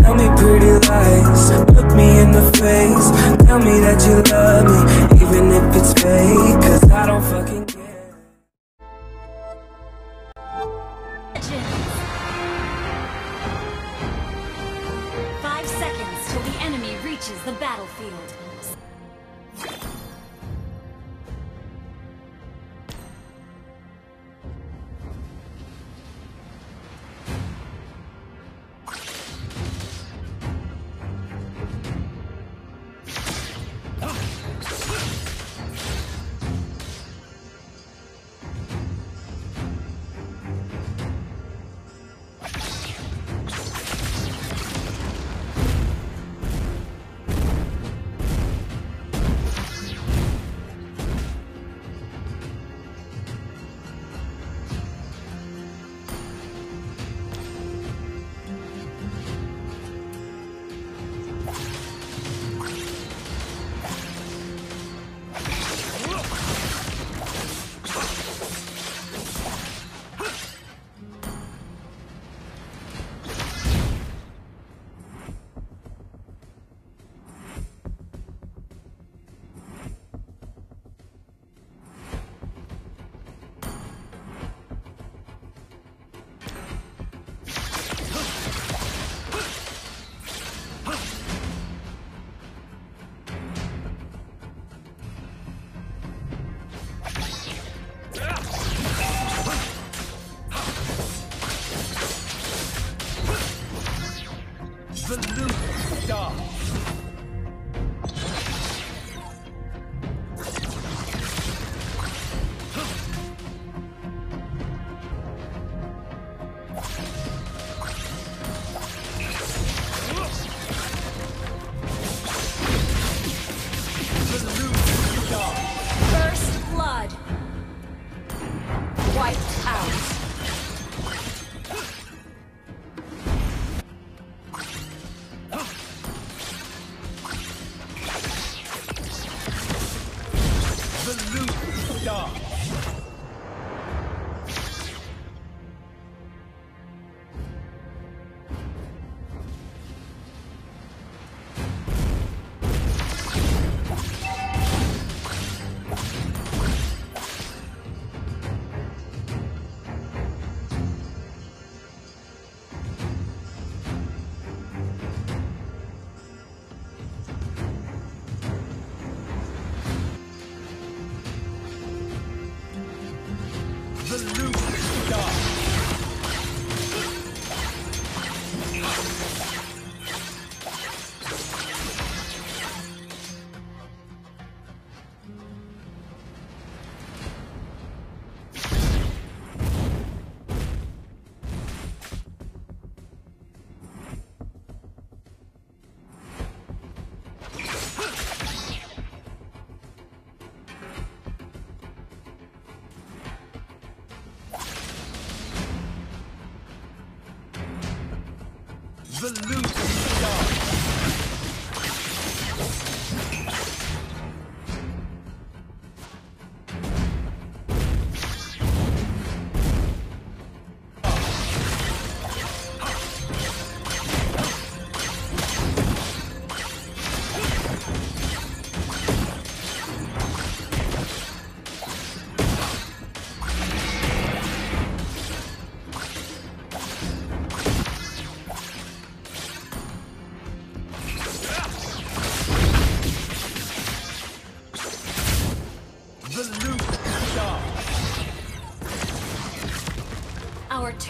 Tell me pretty lies, look me in the face. Tell me that you love me, even if it's fake. Cause I don't fucking care. Five seconds till the enemy reaches the battlefield. Our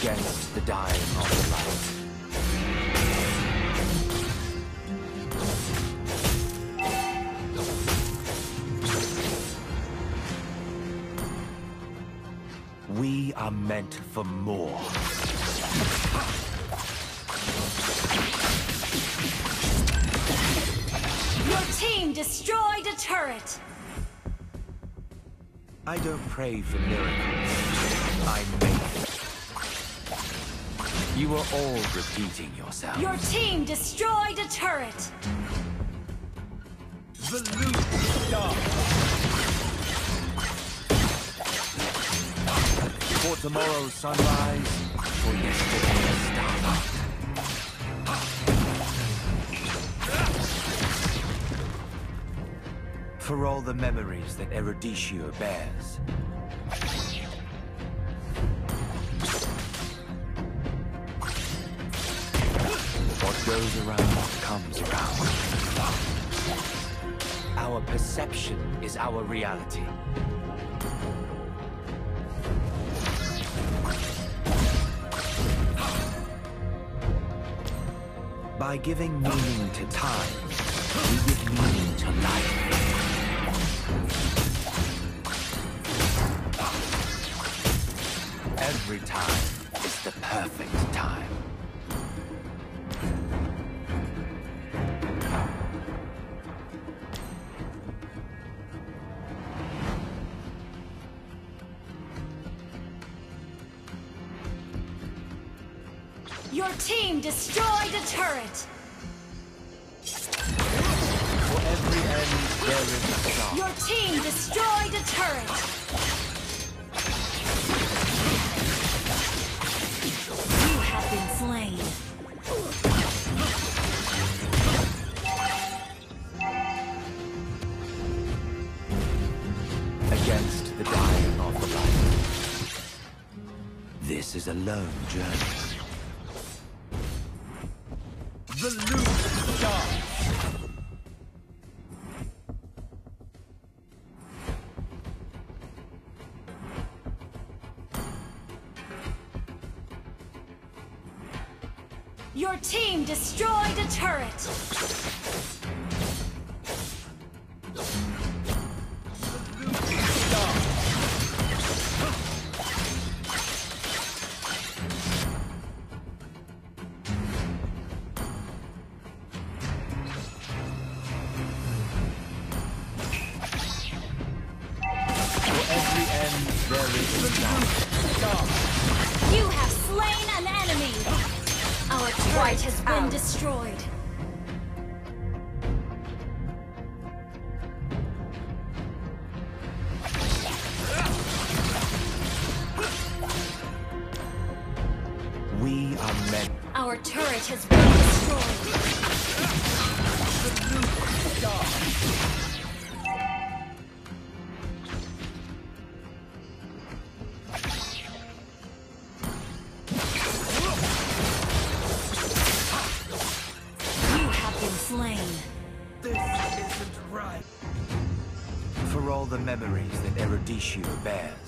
against the dying of the light. We are meant for more. Your team destroyed a turret! I don't pray for miracles. I make them. You are all repeating yourself. Your team destroyed a turret. The loop stop. For tomorrow's sunrise, for yesterday's starlight. For all the memories that Eruditio bears. Goes around comes around. Our perception is our reality. By giving meaning to time, we give meaning to life. Every time is the perfect time. Your team destroyed a turret. For every end, there is a start. Your team destroyed a turret. You have been slain. against the dying of the light. This is a lone journey. The Our turret has been destroyed. We are meant. Our turret has been destroyed. Memories that Eruditio bears.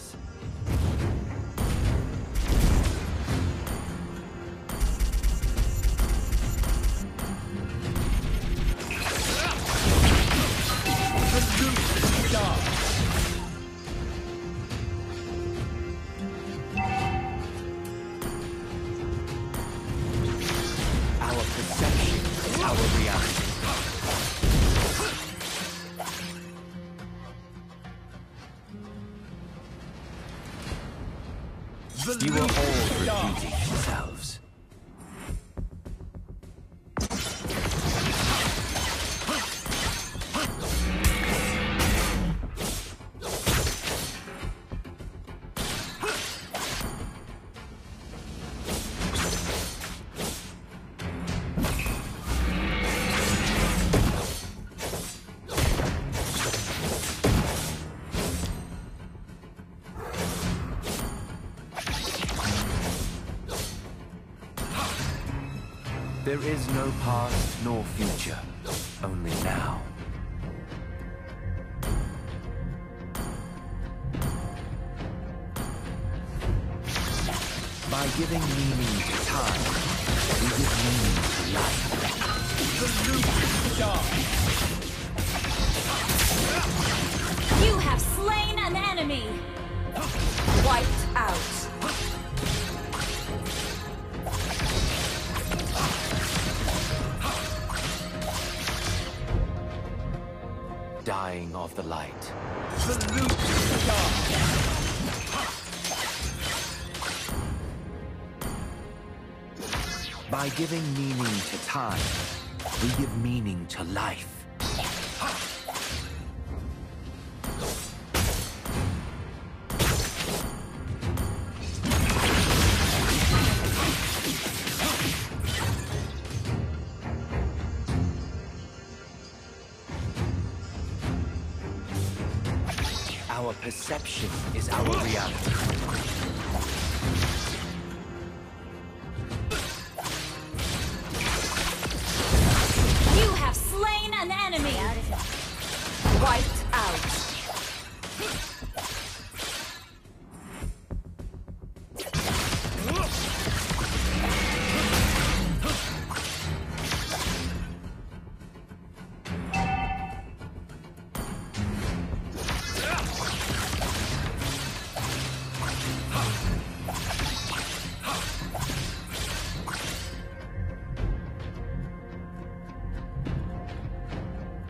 You are all repeating yourselves. There is no past nor future, only now. By giving meaning to time, we give meaning to life. The loop starts. You have slain an enemy. Wiped out. Dying of the light. Star. By giving meaning to time, we give meaning to life. Perception is our reality.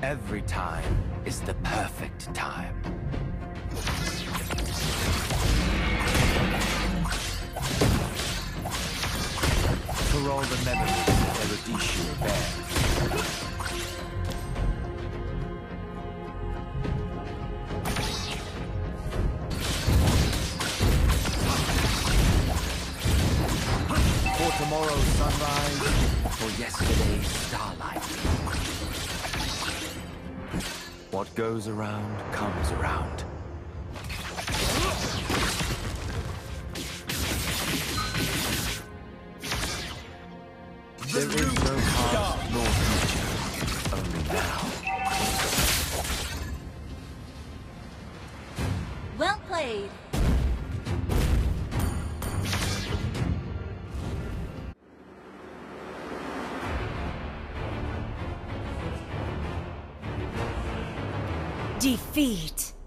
Every time is the perfect time. For all the memories that Eruditio bears. For tomorrow's sunrise, for yesterday's starlight. What goes around comes around. There is no past nor future, only now. Well played. Defeat.